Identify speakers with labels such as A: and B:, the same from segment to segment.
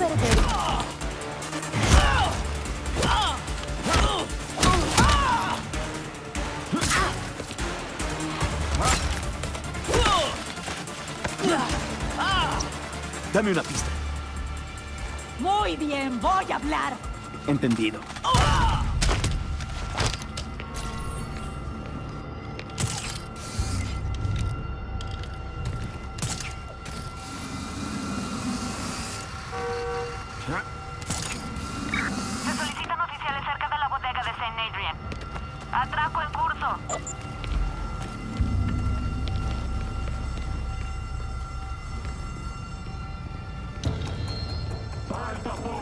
A: perder.
B: Dame una pista.
A: Muy bien, voy a hablar.
B: Entendido.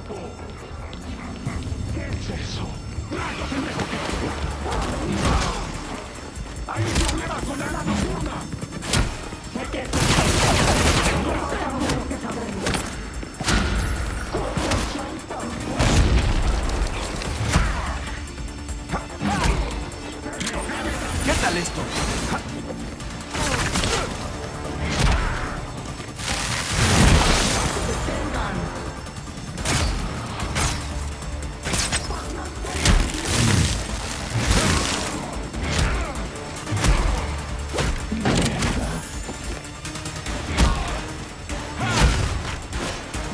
B: ¿Qué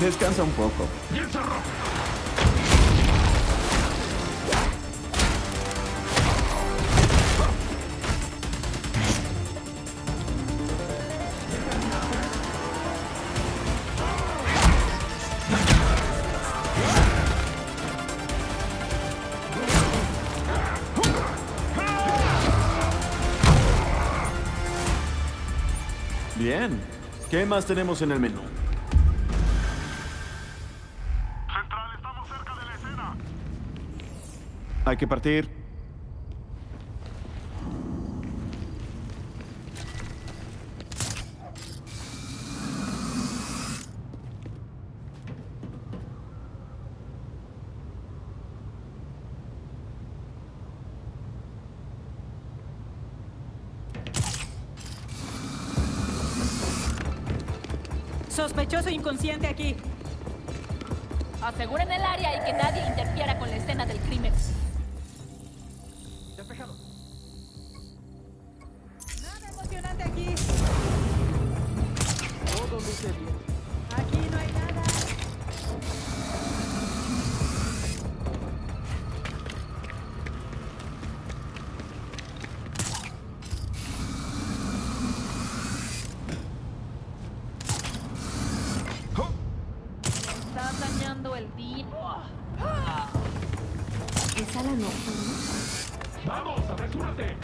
B: Descansa un poco. Bien. ¿Qué más tenemos en el menú? Hay que partir.
A: Sospechoso inconsciente aquí.
C: Aseguren el área y que nadie interfiera con la Está dañando el día.
A: ¿Es a la nocturna?
D: ¡Vamos, apresúrate!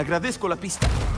B: Agradezco la pista.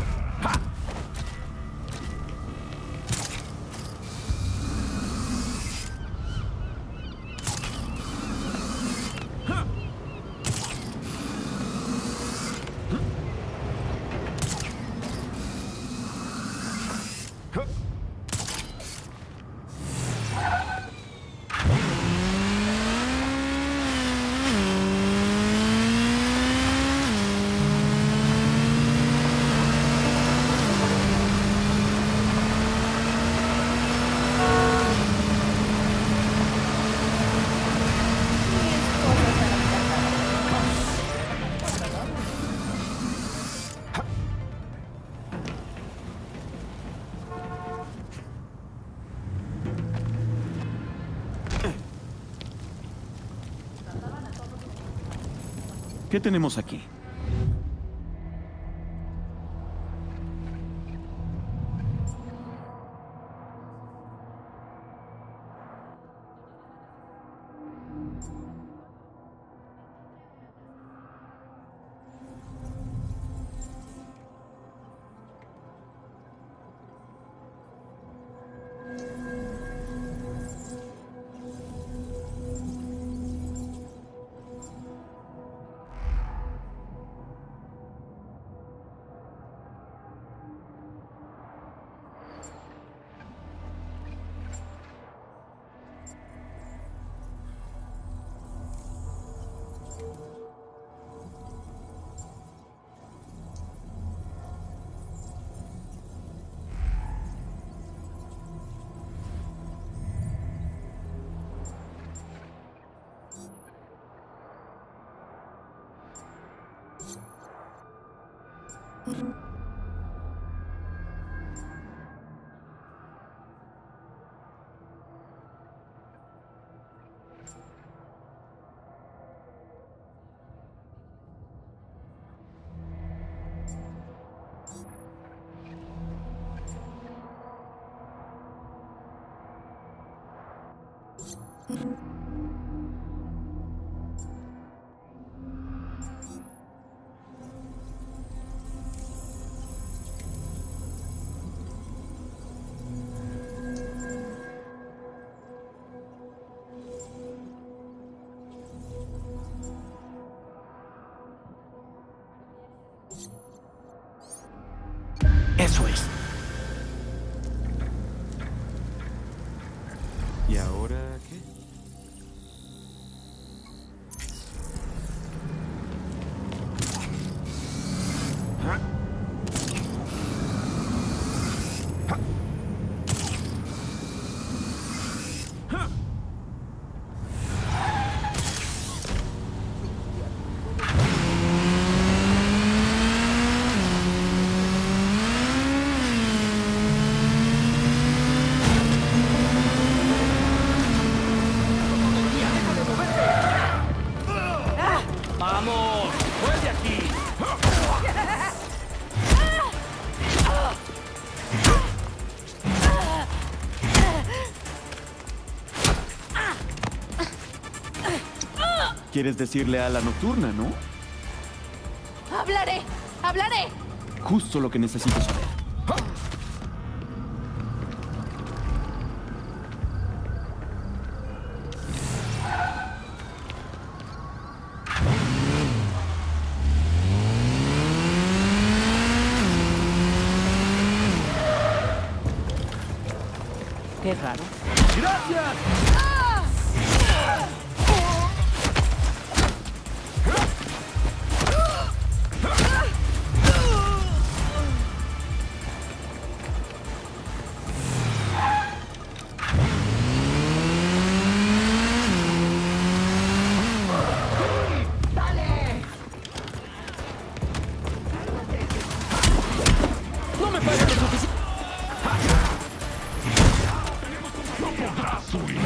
B: ¿Qué tenemos aquí? Mm-hmm. Eso es. ¿Quieres decirle a la nocturna, no?
C: ¡Hablaré! ¡Hablaré!
B: Justo lo que necesito saber.
A: ¿Hay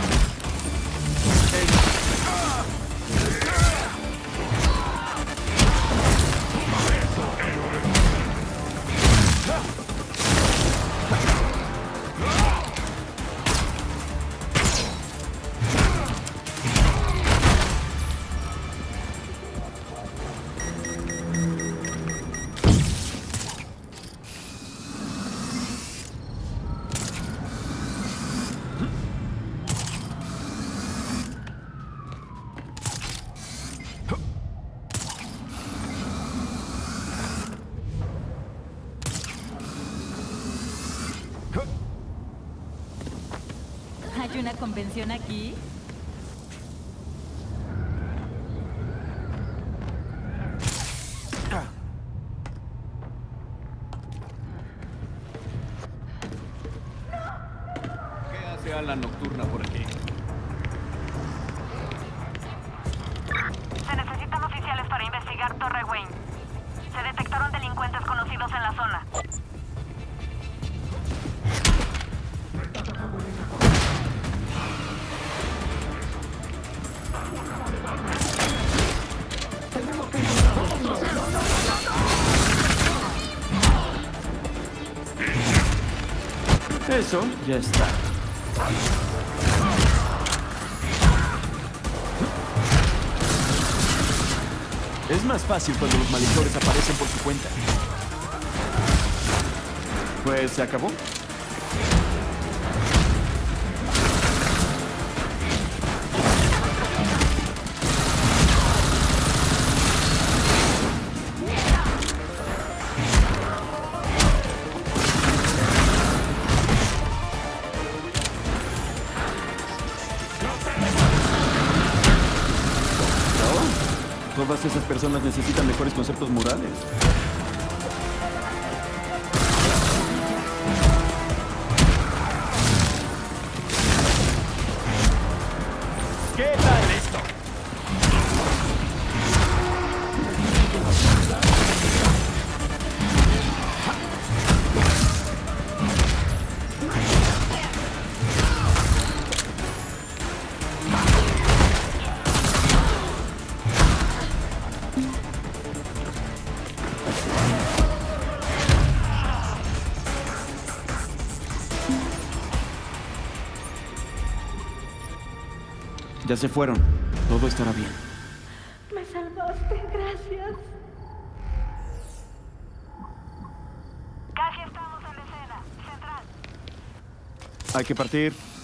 A: convención aquí?
B: ¿Qué hace a la nocturna por aquí?
E: Se necesitan oficiales para investigar Torre Wayne. Se detectaron delincuentes conocidos en la zona.
B: Eso ya está. Es más fácil cuando los malhechores aparecen por su cuenta. Pues se acabó. Esas personas necesitan mejores conceptos morales.
F: ¿Qué tal
B: Ya se fueron. Todo estará bien.
A: Me salvaste, gracias.
E: Casi estamos en la escena. Central.
B: Hay que partir.